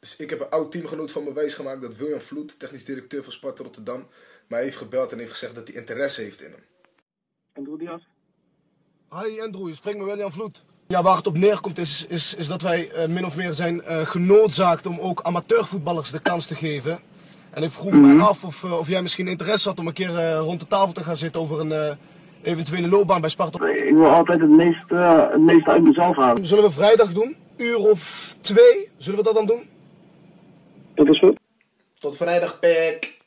Dus ik heb een oud teamgenoot van me wijsgemaakt dat William Vloed, technisch directeur van Sparta Rotterdam, mij heeft gebeld en heeft gezegd dat hij interesse heeft in hem. Andrew Diaz? Hi Andrew, je spreekt met William Vloed. Ja, waar het op neerkomt is, is, is dat wij eh, min of meer zijn eh, genoodzaakt om ook amateurvoetballers de kans te geven. En ik vroeg me af of, eh, of jij misschien interesse had om een keer eh, rond de tafel te gaan zitten over een eh, eventuele loopbaan bij Sparta. Ik wil altijd het meeste, het meeste uit mezelf halen. Zullen we vrijdag doen? Uur of twee? Zullen we dat dan doen? Tot vrijdag, Pek!